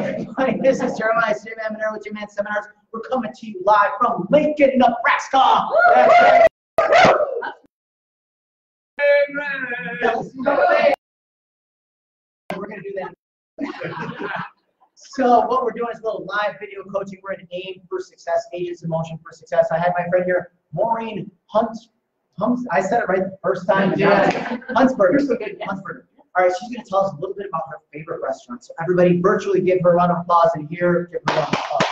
everybody. This is Jeremias JMan Maneiro with JMan Seminars. We're coming to you live from Lincoln, Nebraska. That's right. We're to do that. So what we're doing is a little live video coaching. We're in AIM for Success, Agents in Motion for Success. I had my friend here, Maureen Hunt. Hunt I said it right the first time. Yeah. Huntsberger. Huntsberger. All right, she's going to tell us a little bit about her favorite restaurant. So everybody virtually give her a round of applause and here, give her a round of applause.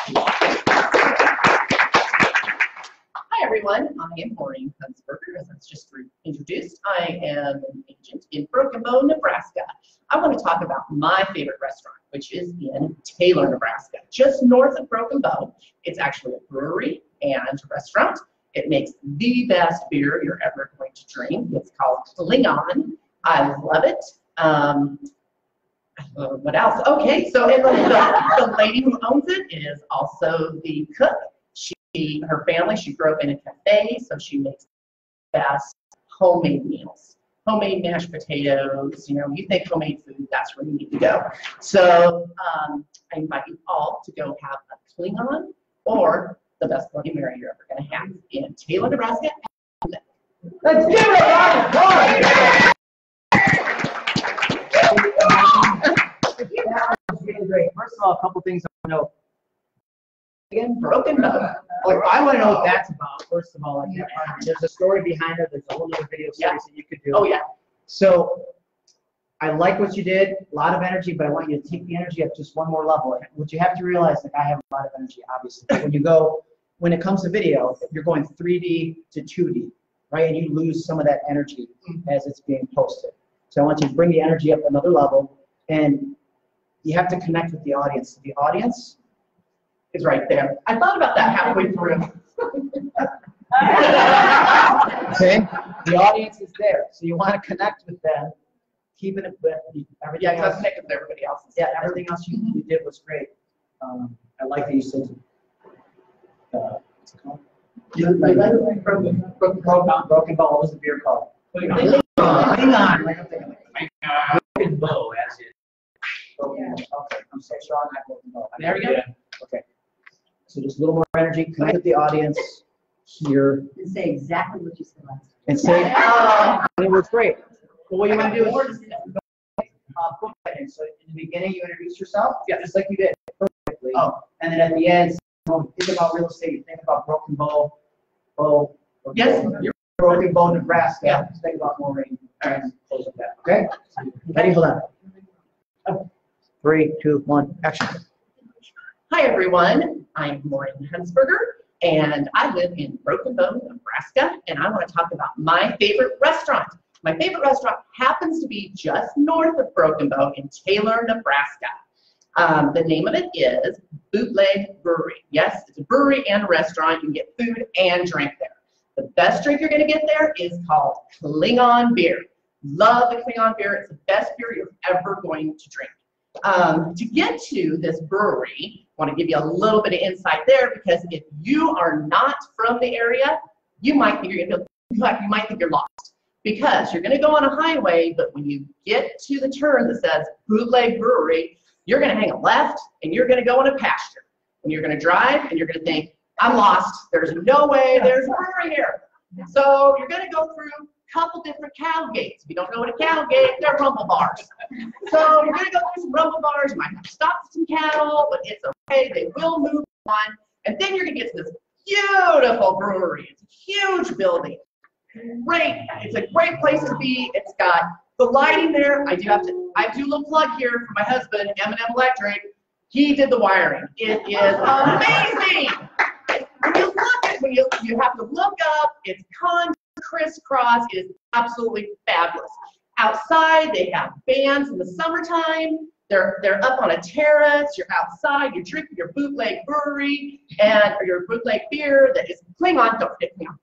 Hi, everyone. I am Maureen Huntsberger, as I was just introduced. I am an agent in Broken Bow, Nebraska. I want to talk about my favorite restaurant, which is in Taylor, Nebraska, just north of Broken Bow. It's actually a brewery and restaurant. It makes the best beer you're ever going to drink. It's called Klingon. I love it. Um, uh, what else? Okay, so the, the, the lady who owns it is also the cook. She, her family, she grew up in a cafe, so she makes best homemade meals. Homemade mashed potatoes, you know, you think homemade food, that's where you need to go. So um, I invite you all to go have a Klingon or the best Bloody Mary you're ever going to have in Taylor, Nebraska. Let's give it a round of applause. Great. First of all, a couple things I want to know. Again, broken bow. Like, I want to know what that's about, first of all. Like, that part. Um, there's a story behind it. There's a whole other video Yeah. series that you could do. Oh, yeah. So I like what you did, a lot of energy, but I want you to take the energy up just one more level. What you have to realize, like I have a lot of energy, obviously, but when you go, when it comes to video, you're going 3D to 2D, right? And you lose some of that energy mm-hmm. as it's being posted. So I want you to bring the energy up another level, and you have to connect with the audience. The audience is right there. I thought about that halfway through. Okay, the audience is there, so you want to connect with them, keeping it with everything Yeah, else. I'm connected with everybody else. Yeah, everything else you, you did was great. Um, I like that you said. Uh, what's it called? Broken, broken, broken, broken ball. What was the beer called? Hang on. Like I'm thinking. Broken bow, as in. Broken ball. I'm so strong. I broken ball. There we go. Okay. So just a little more energy. Connect with the audience here and say exactly what you said last time. and say. Oh. It works great. Well, what you want to do is uh, put that. So in the beginning, you introduce yourself, yeah, just like you did perfectly. Oh. And then at the end, you think about real estate. You think about Broken Bow, Bow. Yes, you're Broken Bow, Nebraska. Yeah. Just think about Maureen. And close with that. Okay. Ready? Hold on. Oh. Three, two, one, action. Hi, everyone. I'm Maureen Hunsberger, and I live in Broken Bow, Nebraska, and I want to talk about my favorite restaurant. My favorite restaurant happens to be just north of Broken Bow in Taylor, Nebraska. Um, the name of it is Bootleg Brewery. Yes, it's a brewery and a restaurant. You can get food and drink there. The best drink you're going to get there is called Klingon beer. Love the Klingon beer. It's the best beer you're ever going to drink. Um, to get to this brewery, I want to give you a little bit of insight there because if you are not from the area, you might think you're to you might, you might think you're lost because you're going to go on a highway, but when you get to the turn that says Bootleg Brewery, you're going to hang a left and you're going to go in a pasture and you're going to drive and you're going to think, I'm lost. There's no way there's a brewery here. So you're going to go through a couple different cow gates. If you don't know what a cow gate, they're rumble bars. So you're to go through some rumble bars. You might have to stop some cattle, but it's okay. They will move on. And then you're going to get to this beautiful brewery. It's a huge building. Great. It's a great place to be. It's got the lighting there. I do have to, I do a little plug here for my husband, M&M Electric. He did the wiring. It is amazing. When you look at, when you, you have to look up, it's con crisscross. It is absolutely fabulous. Outside, they have bands in the summertime. They're, they're up on a terrace. You're outside. You're drinking your bootleg brewery and or your bootleg beer that is Klingon. Don't forget Klingon.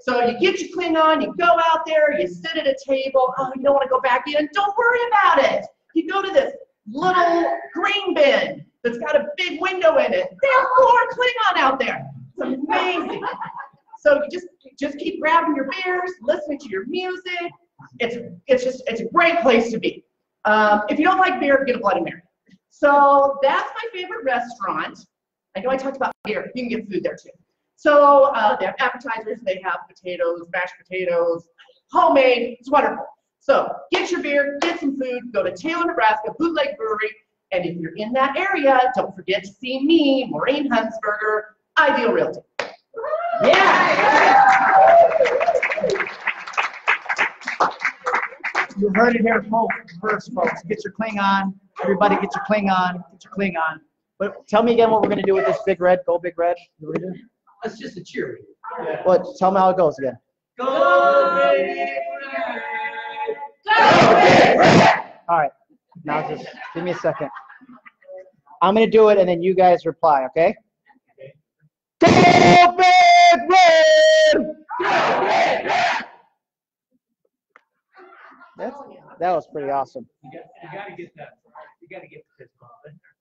So you get your Klingon. You go out there. You sit at a table. Oh, you don't want to go back in. Don't worry about it. You go to this little green bin that's got a big window in it. Have four Klingon out there. It's amazing. So you just just keep grabbing your beers, listening to your music. It's it's just it's a great place to be. Um, if you don't like beer, get a Bloody Mary. So that's my favorite restaurant. I know I talked about beer. You can get food there too. So uh, they have appetizers. They have potatoes, mashed potatoes, homemade. It's wonderful. So get your beer, get some food, go to Taylor, Nebraska Bootleg Brewery, and if you're in that area, don't forget to see me, Maureen Hunsberger, Ideal Realty. You heard it here first, folks. Get your cling on. Everybody get your cling on. Get your cling on. But tell me again what we're gonna do with this big red. Go big red. What are we doing? That's just a cheer. What? Tell me how it goes again. Go big red. All right. Now just give me a second. I'm gonna do it and then you guys reply, okay? Go big That's, oh, that was pretty awesome. Got, you got to get that. You got to get the fist bump in there.